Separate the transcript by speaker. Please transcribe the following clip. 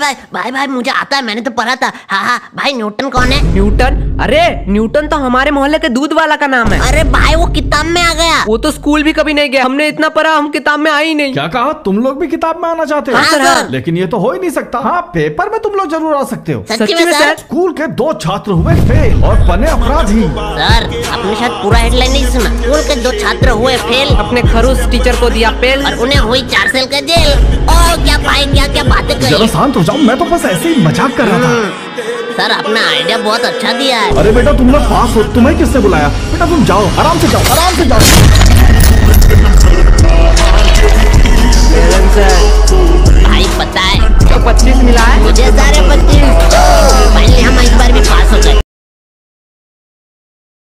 Speaker 1: भाई भाई भाई मुझे आता है मैंने तो पढ़ा था। हाँ हाँ भाई न्यूटन कौन है?
Speaker 2: न्यूटन? अरे न्यूटन तो हमारे मोहल्ले के दूध वाला का नाम है।
Speaker 1: अरे भाई वो किताब में आ गया।
Speaker 2: वो तो स्कूल भी कभी नहीं गया। हमने इतना पढ़ा हम किताब में आए ही नहीं।
Speaker 3: क्या कहा? तुम लोग भी किताब में आना चाहते हो?
Speaker 1: हाँ, सर।
Speaker 3: लेकिन ये तो हो ही नहीं सकता। हाँ पेपर में तुम लोग ज़रूर आ सकते हो।
Speaker 1: सच्ची में सर?
Speaker 3: स्कूल के दो छात्र हुए फेल और बने अपराधी।
Speaker 1: सर आपने शायद पूरा हेडलाइन नहीं सुना। स्कूल के दो छात्र हुए फेल।
Speaker 2: अपने खरूस टीचर को दिया फेल
Speaker 1: और उन्हें हुई चार साल का जेल।
Speaker 3: जरा शांत हो जाओ। मैं तो बस ऐसे ही मज़ाक कर रहा था।
Speaker 1: सर आपने आइडिया बहुत अच्छा दिया है।
Speaker 3: अरे बेटा तुम लोग पास हो तुम्हें किसने बुलाया? बेटा तुम जाओ आराम से जाओ आराम से जाओ।
Speaker 1: भाई पता है।
Speaker 2: तो पच्चीस मिला है।
Speaker 1: मुझे सारे पच्चीस।